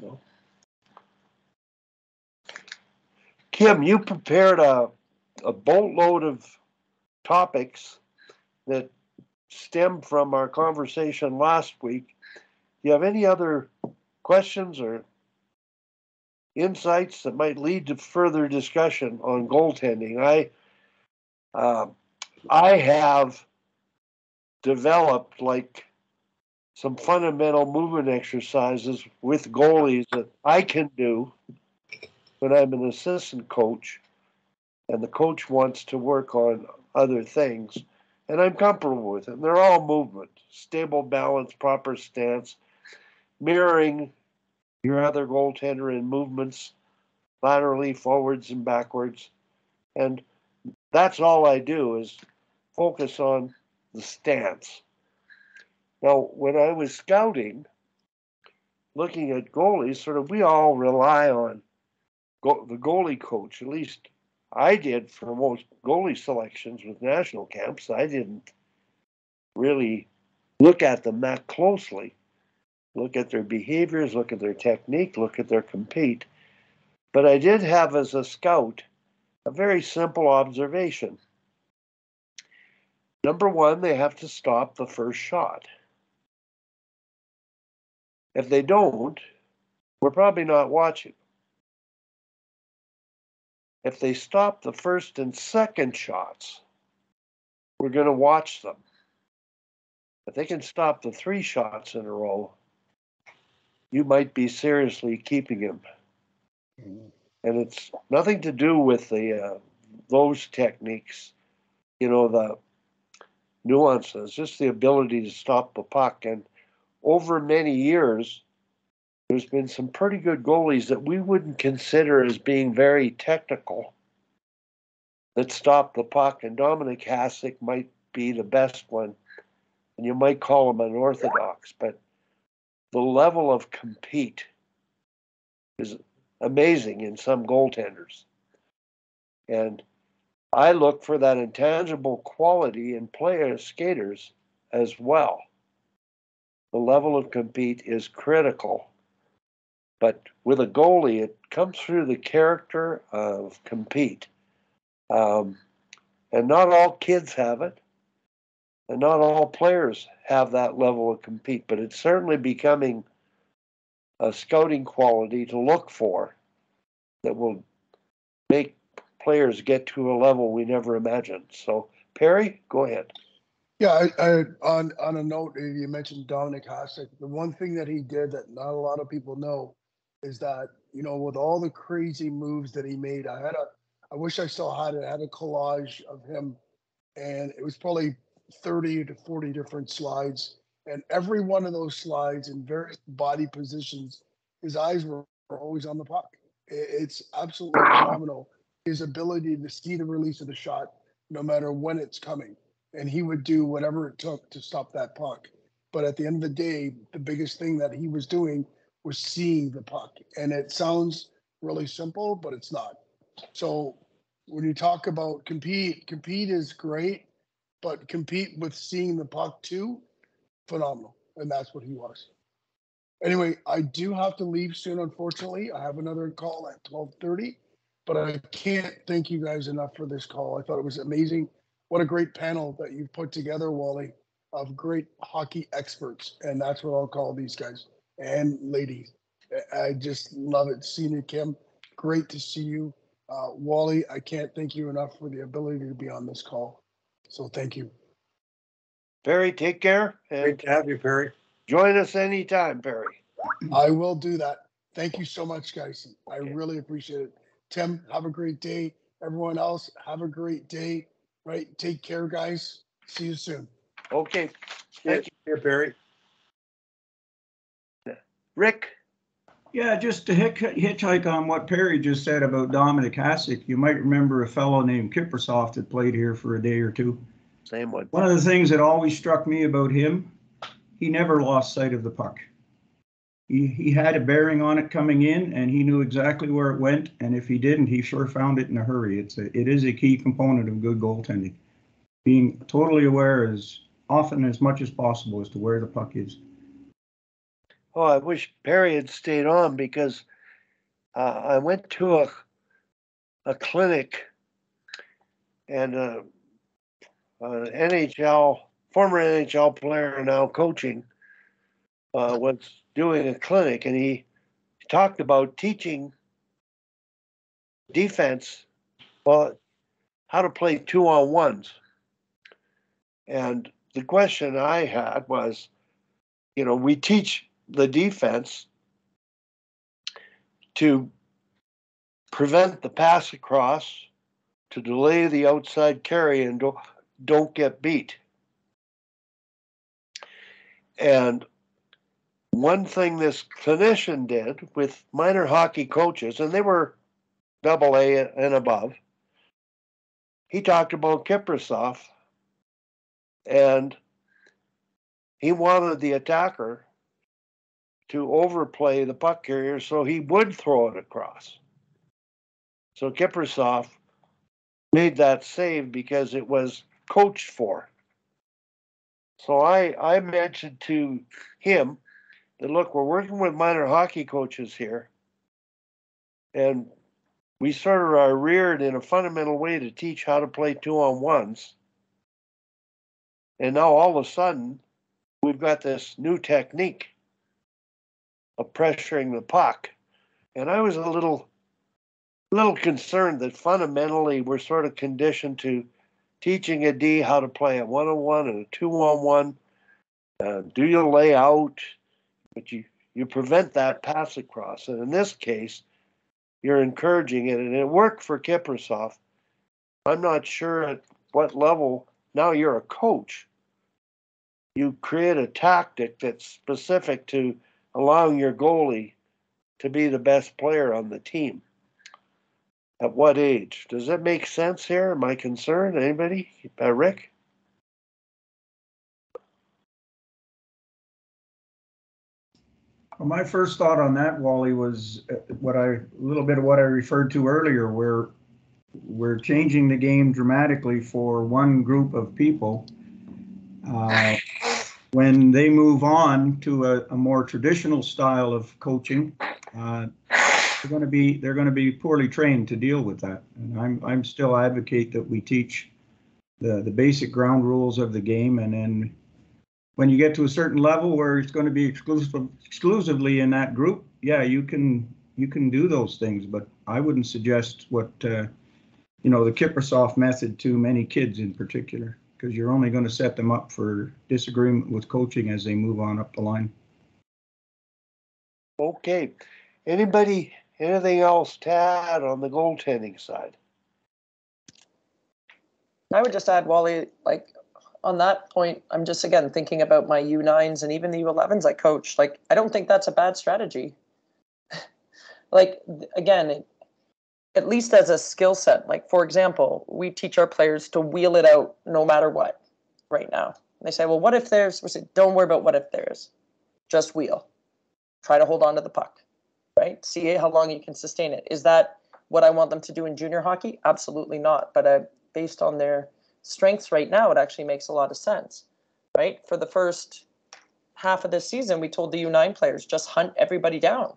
Know? Kim, you prepared a, a boatload of topics that stem from our conversation last week. Do you have any other questions or insights that might lead to further discussion on goaltending? I uh, I have developed like some fundamental movement exercises with goalies that I can do when I'm an assistant coach and the coach wants to work on other things and I'm comfortable with them. They're all movement, stable balance, proper stance, mirroring your other goaltender in movements laterally, forwards and backwards. And that's all I do is focus on the stance. Now, when I was scouting, looking at goalies, sort of we all rely on go- the goalie coach, at least I did for most goalie selections with national camps. I didn't really look at them that closely. Look at their behaviors, look at their technique, look at their compete. But I did have as a scout a very simple observation. Number one, they have to stop the first shot. If they don't, we're probably not watching if they stop the first and second shots, we're going to watch them. If they can stop the three shots in a row, you might be seriously keeping him. Mm-hmm. And it's nothing to do with the uh, those techniques, you know, the nuances, just the ability to stop the puck. And over many years, there's been some pretty good goalies that we wouldn't consider as being very technical that stop the puck, and Dominic Hasek might be the best one, and you might call him unorthodox, but the level of compete is amazing in some goaltenders. And I look for that intangible quality in players, uh, skaters as well. The level of compete is critical but with a goalie, it comes through the character of compete. Um, and not all kids have it, and not all players have that level of compete, but it's certainly becoming a scouting quality to look for that will make players get to a level we never imagined. So, Perry, go ahead. Yeah, I, I, on on a note, you mentioned Dominic Hasek. The one thing that he did that not a lot of people know is that you know with all the crazy moves that he made, I had a I wish I still had it. I had a collage of him, and it was probably thirty to forty different slides, and every one of those slides in various body positions, his eyes were, were always on the puck. It's absolutely phenomenal. His ability to see the release of the shot, no matter when it's coming, and he would do whatever it took to stop that puck. But at the end of the day, the biggest thing that he was doing was seeing the puck. And it sounds really simple, but it's not. So when you talk about compete, compete is great, but compete with seeing the puck too, phenomenal. And that's what he was. Anyway, I do have to leave soon, unfortunately. I have another call at 1230, but I can't thank you guys enough for this call. I thought it was amazing. What a great panel that you've put together, Wally, of great hockey experts. And that's what I'll call these guys and ladies. I just love it. Seeing you, Kim. Great to see you. Uh, Wally, I can't thank you enough for the ability to be on this call. So thank you. Perry, take care. Great to have you, Perry. Join us anytime, Perry. I will do that. Thank you so much, guys. I really appreciate it. Tim, have a great day. Everyone else, have a great day. Right. Take care, guys. See you soon. Okay. Thank you, here, Perry. Rick? Yeah, just to hitchhike on what Perry just said about Dominic Hasek, you might remember a fellow named Kiprusoff that played here for a day or two. Same one. One of the things that always struck me about him, he never lost sight of the puck. He, had a bearing on it coming in, and he knew exactly where it went. And if he didn't, he sure found it in a hurry. It's a, it is a key component of good goaltending. Being totally aware as often as much as possible as to where the puck is. Oh, I wish Perry had stayed on because uh, I went to a a clinic and uh, an NHL former NHL player now coaching uh, was doing a clinic and he talked about teaching defense well how to play two on ones and the question i had was you know we teach the defense to prevent the pass across to delay the outside carry and don't, don't get beat. And one thing this clinician did with minor hockey coaches, and they were double A and above, he talked about Kiprusoff and he wanted the attacker to overplay the puck carrier so he would throw it across. So Kiprusoff made that save because it was coached for. So I, I mentioned to him that look, we're working with minor hockey coaches here, and we sort of are reared in a fundamental way to teach how to play two on ones. And now all of a sudden, we've got this new technique of pressuring the puck. And I was a little little concerned that fundamentally we're sort of conditioned to teaching a D how to play a one on one and a two on one. Uh, do your layout, but you you prevent that pass across. And in this case, you're encouraging it, and it worked for Kiprusoff. I'm not sure at what level. Now you're a coach. You create a tactic that's specific to allowing your goalie to be the best player on the team. At what age? Does that make sense here? Am I concerned? Anybody? Uh, Rick? Well, my first thought on that, Wally, was uh, what I, a little bit of what I referred to earlier, where we're changing the game dramatically for one group of people. Uh, when they move on to a, a, more traditional style of coaching, uh, they're going to be they're going to be poorly trained to deal with that. And I'm I'm still advocate that we teach the the basic ground rules of the game, and then when you get to a certain level where it's going to be exclusive exclusively in that group, yeah, you can you can do those things. But I wouldn't suggest what uh, you know the Kiprusoff method to many kids in particular, because you're only going to set them up for disagreement with coaching as they move on up the line. Okay. Anybody Anything else to add on the goaltending side? I would just add, Wally, like on that point, I'm just again thinking about my U9s and even the U11s I coach. Like, I don't think that's a bad strategy. like, again, it, at least as a skill set. Like, for example, we teach our players to wheel it out no matter what right now. They say, well, what if there's, we say, don't worry about what if there's, just wheel. Try to hold on to the puck right? See how long you can sustain it. Is that what I want them to do in junior hockey? Absolutely not. But uh, based on their strengths right now, it actually makes a lot of sense, right? For the first half of this season, we told the U9 players just hunt everybody down.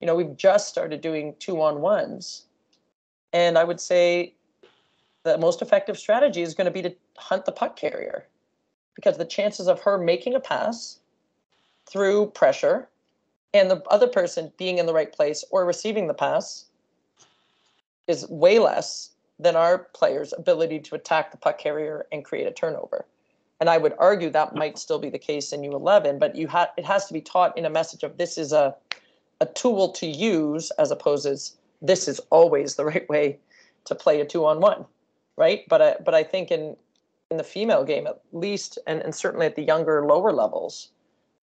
You know, we've just started doing two on ones. And I would say the most effective strategy is going to be to hunt the puck carrier because the chances of her making a pass through pressure and the other person being in the right place or receiving the pass is way less than our players' ability to attack the puck carrier and create a turnover. And I would argue that might still be the case in U11, but you ha- it has to be taught in a message of this is a a tool to use as opposed as this is always the right way to play a two on one, right? But I, but I think in in the female game at least, and, and certainly at the younger lower levels,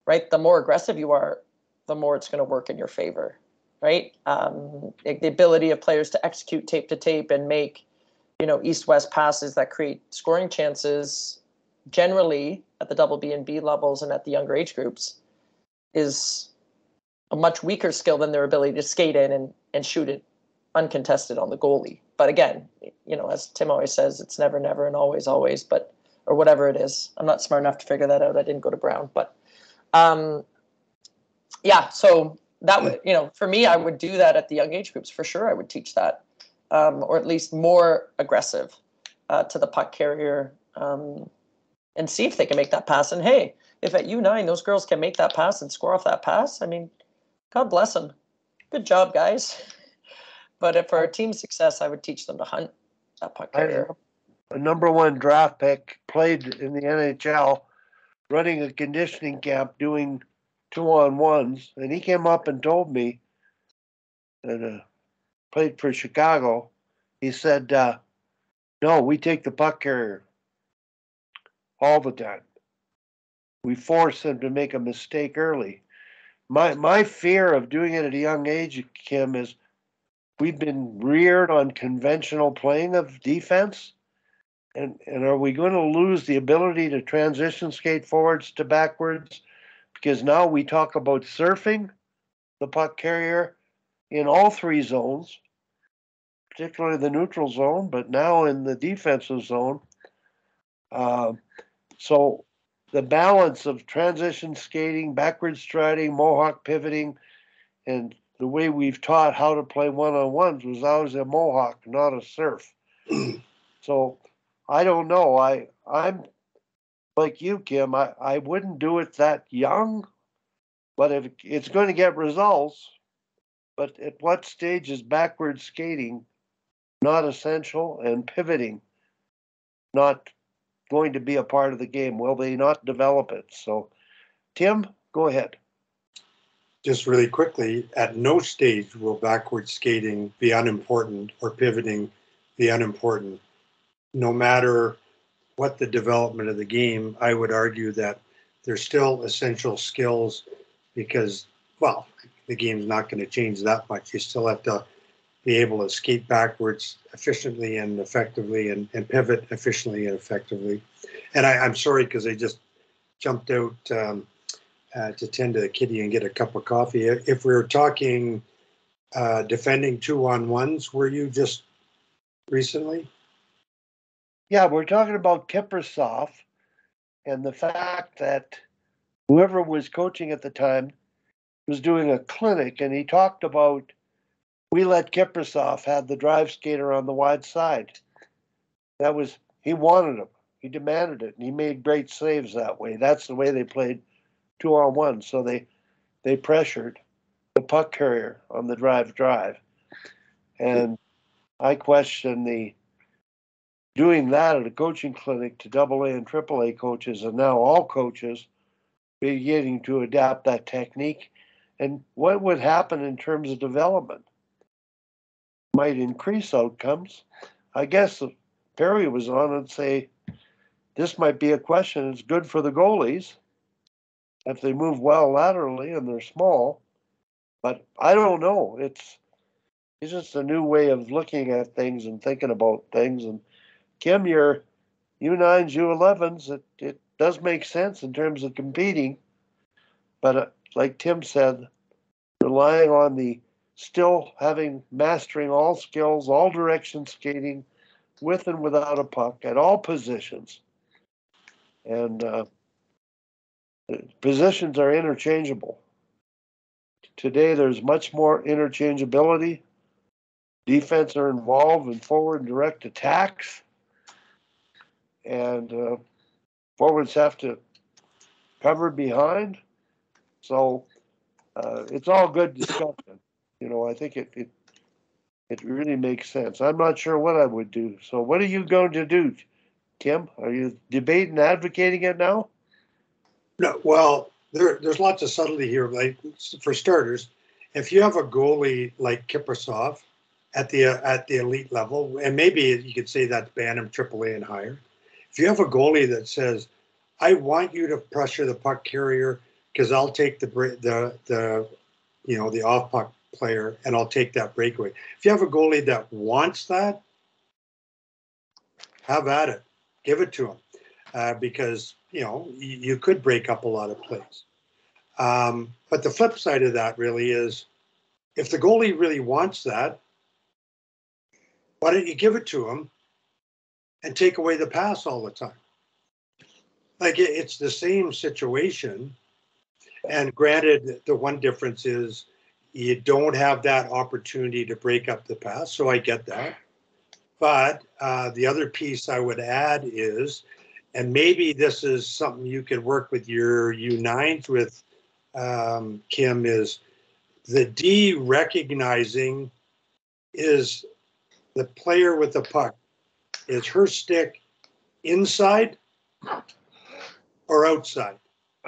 right? The more aggressive you are, the more it's going to work in your favor, right? Um, the ability of players to execute tape to tape and make, you know, east-west passes that create scoring chances, generally at the double B and B levels and at the younger age groups, is a much weaker skill than their ability to skate in and, and shoot it uncontested on the goalie. But again, you know, as Tim always says, it's never, never, and always, always. But or whatever it is, I'm not smart enough to figure that out. I didn't go to Brown, but um, yeah, so that would, you know, for me, I would do that at the young age groups for sure. I would teach that, um, or at least more aggressive uh, to the puck carrier, um, and see if they can make that pass. And hey, if at U nine those girls can make that pass and score off that pass, I mean, God bless them. Good job, guys. But if for team success, I would teach them to hunt that puck carrier. a number one draft pick, played in the NHL, running a conditioning camp, doing two on ones, and he came up and told me that uh, played for Chicago. He said, uh, "No, we take the puck carrier all the time. We force them to make a mistake early." My my fear of doing it at a young age, Kim, is we've been reared on conventional playing of defense. And, and are we going to lose the ability to transition skate forwards to backwards? Because now we talk about surfing the puck carrier in all three zones, particularly the neutral zone, but now in the defensive zone. Uh, so the balance of transition skating, backward striding, mohawk pivoting, and the way we've taught how to play one on ones was always a mohawk, not a surf. so I don't know. I I'm like you, Kim. I, I wouldn't do it that young, but if it's going to get results, but at what stage is backward skating not essential and pivoting not going to be a part of the game? Will they not develop it? So, Tim, go ahead. Just really quickly, at no stage will backward skating be unimportant or pivoting be unimportant. No matter what the development of the game, I would argue that there's still essential skills because, well, the game's not going to change that much. You still have to be able to skate backwards efficiently and effectively and, and pivot efficiently and effectively. And I, I'm sorry because I just jumped out um, uh, to tend to the kitty and get a cup of coffee. If we are talking uh, defending two on ones, were you just recently? Yeah, we're talking about Kiprusoff and the fact that whoever was coaching at the time was doing a clinic and he talked about we let Kiprusoff have the drive skater on the wide side. That was he wanted him. He demanded it and he made great saves that way. That's the way they played two on one. So they they pressured the puck carrier on the drive drive. And I question the doing that at a coaching clinic to double A and triple A coaches and now all coaches beginning to adapt that technique. And what would happen in terms of development? Might increase outcomes. I guess Perry was on and say this might be a question. It's good for the goalies if they move well laterally and they're small. But I don't know. It's it's just a new way of looking at things and thinking about things. And Kim, your U9s, U11s, it, it does make sense in terms of competing. But uh, like Tim said, relying on the still having mastering all skills, all direction skating, with and without a puck at all positions. And uh, positions are interchangeable. Today, there's much more interchangeability. Defense are involved in forward and direct attacks, and uh, forwards have to cover behind. So uh, it's all good discussion. You know, I think it, it it really makes sense. I'm not sure what I would do. So, what are you going to do, Kim? Are you debating, advocating it now? No, well, there, there's lots of subtlety here. Like for starters, if you have a goalie like Kiprusoff at the at the elite level, and maybe you could say that's Bantam, AAA, and higher. If you have a goalie that says, "I want you to pressure the puck carrier because I'll take the the the you know the off puck player and I'll take that breakaway." If you have a goalie that wants that, have at it, give it to him, uh, because you know, you, could break up a lot of plays. Um, but the flip side of that really is if the goalie really wants that, why don't you give it to him and take away the pass all the time? Like it, it's the same situation. And granted, the one difference is you don't have that opportunity to break up the pass, so I get that. But uh, the other piece I would add is, and maybe this is something you could work with your U9s with, um, Kim, is the D recognizing is the player with the puck. Is her stick inside or outside?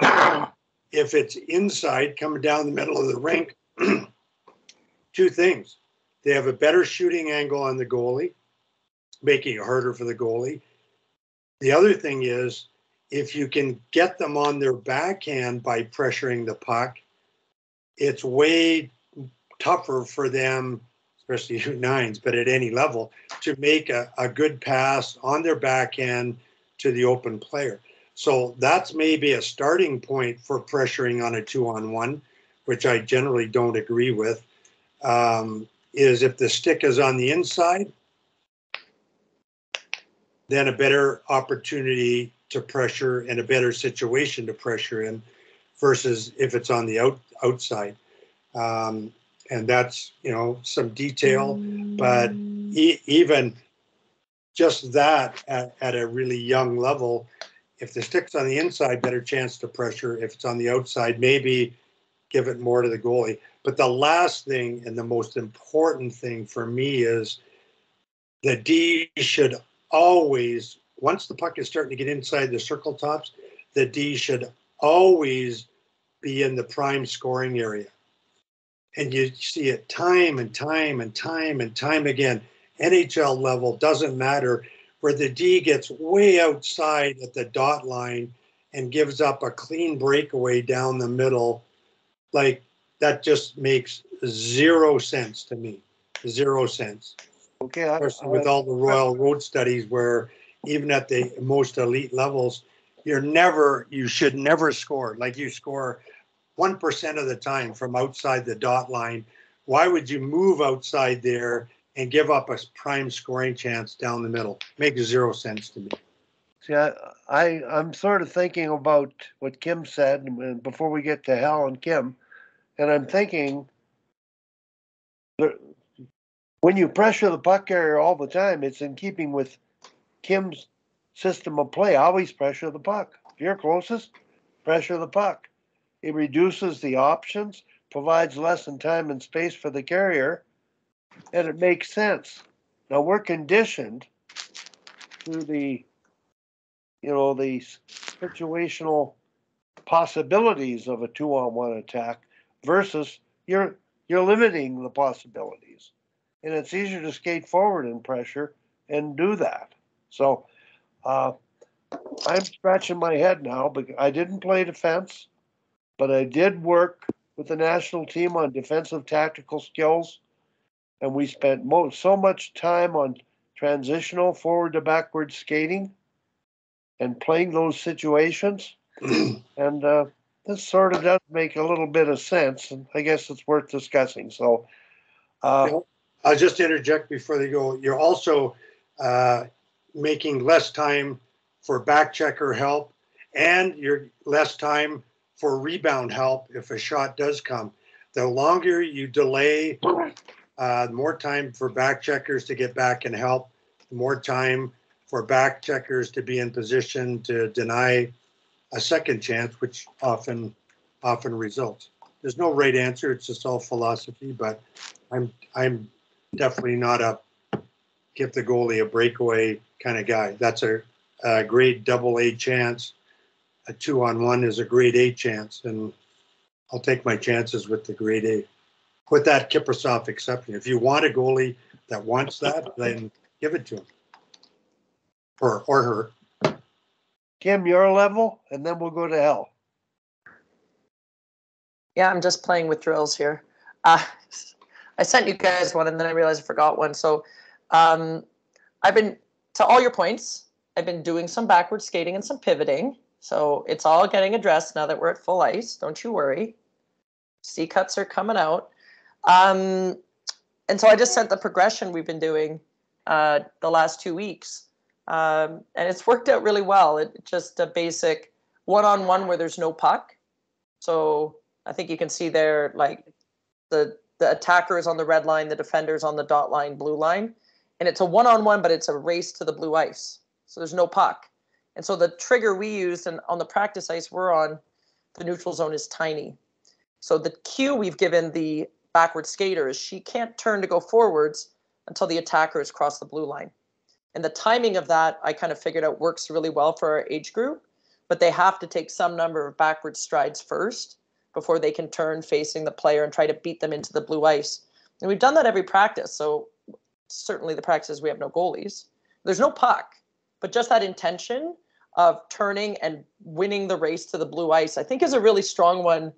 if it's inside, coming down the middle of the rink, two things. They have a better shooting angle on the goalie, making it harder for the goalie. The other thing is, if you can get them on their backhand by pressuring the puck, it's way tougher for them, especially nines, but at any level, to make a, a good pass on their back end to the open player. So that's maybe a starting point for pressuring on a two on one, which I generally don't agree with. Um, is if the stick is on the inside, then a better opportunity to pressure and a better situation to pressure in versus if it's on the out, outside. Um, and that's, you know, some detail, but mm. e- even just that at, at a really young level, if the stick's on the inside, better chance to pressure. If it's on the outside, maybe give it more to the goalie. But the last thing and the most important thing for me is the D should always, once the puck is starting to get inside the circle tops, the D should always be in the prime scoring area. And you see it time and time and time and time again. NHL level doesn't matter where the D gets way outside at the dot line and gives up a clean breakaway down the middle. Like that just makes zero sense to me. Zero sense. Okay, I- Especially with all the Royal Road studies where even at the most elite levels, you're never, you should never score. Like you score 1% of the time from outside the dot line. Why would you move outside there and give up a prime scoring chance down the middle? Makes zero sense to me. See, I, I, I'm sort of thinking about what Kim said and before we get to Hal and Kim, and I'm thinking the, when you pressure the puck carrier all the time, it's in keeping with Kim's system of play. Always pressure the puck. If you're closest, pressure the puck. It reduces the options, provides less in time and space for the carrier, and it makes sense. Now we're conditioned through the you know, the situational possibilities of a two on one attack versus you're you're limiting the possibilities. And it's easier to skate forward in pressure and do that. So uh, I'm scratching my head now, but I didn't play defense, but I did work with the national team on defensive tactical skills. And we spent mo- so much time on transitional forward to backward skating and playing those situations. and uh, this sort of does make a little bit of sense, and I guess it's worth discussing. So, uh, I'll just interject before they go. You're also uh, making less time for back checker help and you're less time for rebound help if a shot does come. The longer you delay, uh, more time for back checkers to get back and help, more time for back checkers to be in position to deny a second chance, which often often results. There's no right answer. It's just all philosophy, but I'm I'm definitely not a give the goalie a breakaway kind of guy. That's a, a grade double A chance. A two on one is a grade A chance, and I'll take my chances with the grade A. With that Kiprusoff exception, if you want a goalie that wants that, then give it to him or or her. Kim, your level, and then we'll go to Hal. Yeah, I'm just playing with drills here. Uh, I sent you guys one and then I realized I forgot one. So um, I've been, to all your points, I've been doing some backward skating and some pivoting. So it's all getting addressed now that we're at full ice. Don't you worry. C cuts are coming out. Um, and so I just sent the progression we've been doing uh, the last two weeks. Um, and it's worked out really well. It just a basic one on one where there's no puck So I think you can see there, like the the attacker is on the red line, the defender is on the dot line, blue line, and it's a one on one, but it's a race to the blue ice. So there's no puck, and so the trigger we used and on the practice ice we're on, the neutral zone is tiny. So the cue we've given the backward skater is she can't turn to go forwards until the attacker has crossed the blue line. And the timing of that, I kind of figured out works really well for our age group, but they have to take some number of backward strides first before they can turn facing the player and try to beat them into the blue ice. And we've done that every practice. So certainly the practices we have no goalies. There's no puck, but just that intention of turning and winning the race to the blue ice, I think is a really strong one,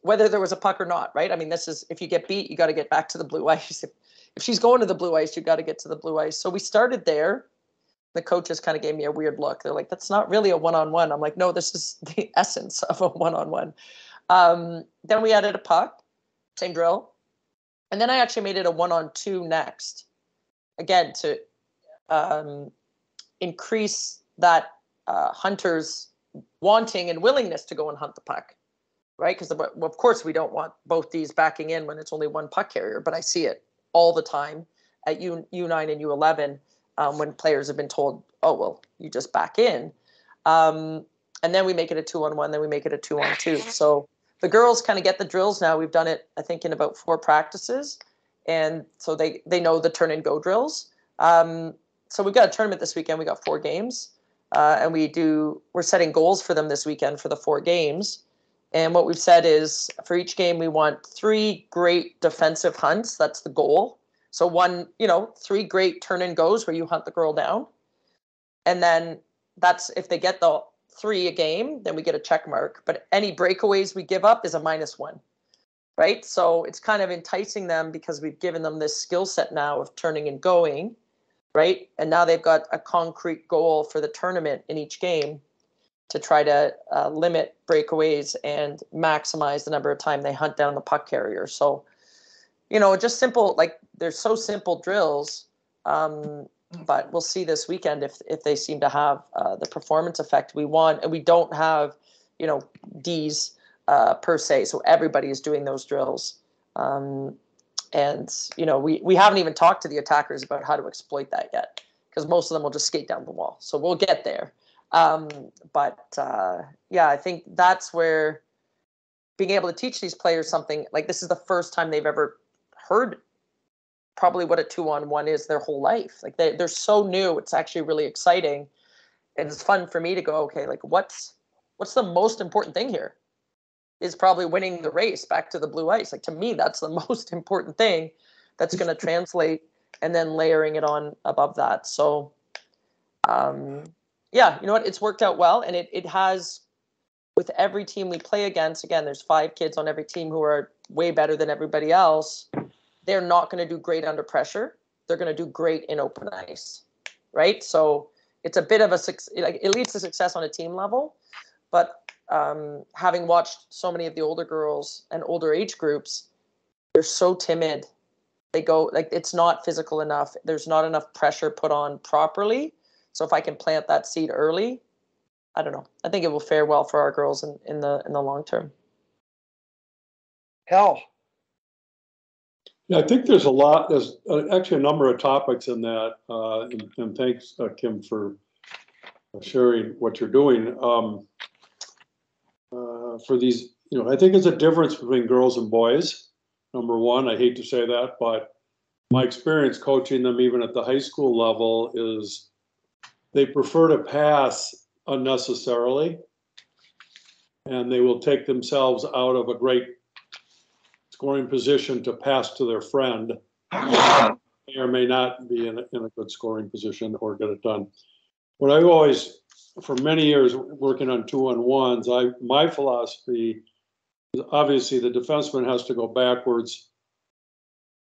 whether there was a puck or not, right? I mean, this is if you get beat, you got to get back to the blue ice. If, if she's going to the blue ice, you got to get to the blue ice. So we started there. The coaches kind of gave me a weird look. They're like, that's not really a one on one. I'm like, no, this is the essence of a one on one. Then we added a puck, same drill. And then I actually made it a one on two next, again, to um, increase that uh, hunter's wanting and willingness to go and hunt the puck, right? Because of course we don't want both these backing in when it's only one puck carrier, but I see it all the time at U U9 and U11 um, when players have been told, "Oh well, you just back in," um, and then we make it a two on one, then we make it a two on two. So the girls kind of get the drills now. We've done it, I think, in about four practices, and so they they know the turn and go drills. Um, so we've got a tournament this weekend. We got four games, uh, and we do we're setting goals for them this weekend for the four games. And what we've said is for each game we want three great defensive hunts. That's the goal. So one, you know, three great turn and goes where you hunt the girl down, and then that's if they get the three a game, then we get a check mark. But any breakaways we give up is a minus one, right? So it's kind of enticing them because we've given them this skill set now of turning and going, right? And now they've got a concrete goal for the tournament in each game to try to uh, limit breakaways and maximize the number of time they hunt down the puck carrier. So, you know, just simple like they're so simple drills. Um, but we'll see this weekend if if they seem to have uh, the performance effect we want, and we don't have, you know, D's uh, per se. So everybody is doing those drills, um, and you know, we we haven't even talked to the attackers about how to exploit that yet, because most of them will just skate down the wall. So we'll get there. Um, but uh, yeah, I think that's where being able to teach these players something like this is the first time they've ever heard probably what a two on one is their whole life. Like they, they're so new. It's actually really exciting. And it's fun for me to go, okay, like what's what's the most important thing here? Is probably winning the race back to the blue ice. Like to me, that's the most important thing that's going to translate and then layering it on above that. So um yeah, you know what? It's worked out well and it it has with every team we play against, again, there's five kids on every team who are way better than everybody else they're not going to do great under pressure. They're going to do great in open ice, right? So it's a bit of a like it leads to success on a team level, but um, having watched so many of the older girls and older age groups, they're so timid. They go like it's not physical enough. There's not enough pressure put on properly. So if I can plant that seed early, I don't know. I think it will fare well for our girls in, in the in the long term. Hal, yeah, I think there's a lot, there's uh, actually a number of topics in that, uh, and, and thanks, uh, Kim, for sharing what you're doing. Um, for these, you know, I think it's a difference between girls and boys. Number one, I hate to say that, but my experience coaching them, even at the high school level, is they prefer to pass unnecessarily, and they will take themselves out of a great scoring position to pass to their friend may or may not be in a, in a good scoring position or get it done. What I've always, for many years, working on two on ones, I my philosophy is obviously the defenseman has to go backwards,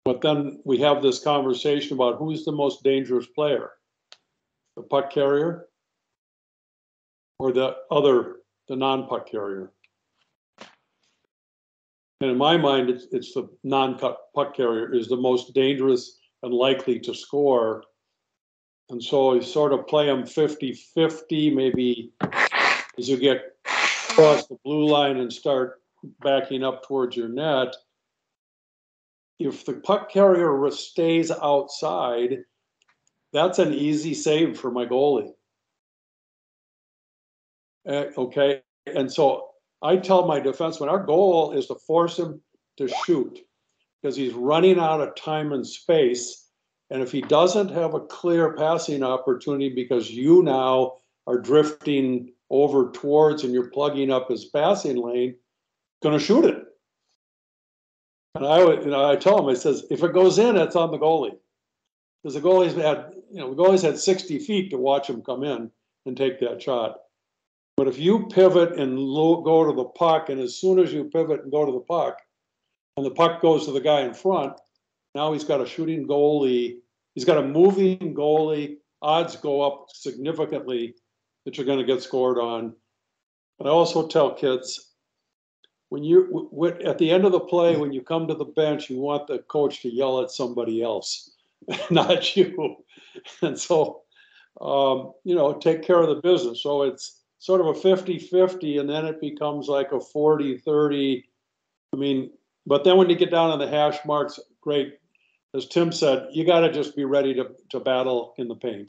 but then we have this conversation about who's the most dangerous player, the puck carrier or the other, the non-puck carrier. And in my mind, it's, it's the non-cut puck carrier is the most dangerous and likely to score. And so you sort of play them 50-50, maybe as you get across the blue line and start backing up towards your net. If the puck carrier stays outside, that's an easy save for my goalie. Uh, okay, and so I tell my defenseman, our goal is to force him to shoot because he's running out of time and space. And if he doesn't have a clear passing opportunity because you now are drifting over towards and you're plugging up his passing lane, going to shoot it. And I you know, I tell him, I says, if it goes in, it's on the goalie. Because the goalie's had, you know, the goalie's had 60 feet to watch him come in and take that shot. But if you pivot and go to the puck, and as soon as you pivot and go to the puck, and the puck goes to the guy in front, now he's got a shooting goalie. He's got a moving goalie. Odds go up significantly that you're going to get scored on. But I also tell kids when you at the end of the play, when you come to the bench, you want the coach to yell at somebody else, not you. And so, um, you know, take care of the business. So it's sort of a 50 50, and then it becomes like a 40 30. I mean, but then when you get down on the hash marks, great. As Tim said, you got to just be ready to, to battle in the paint.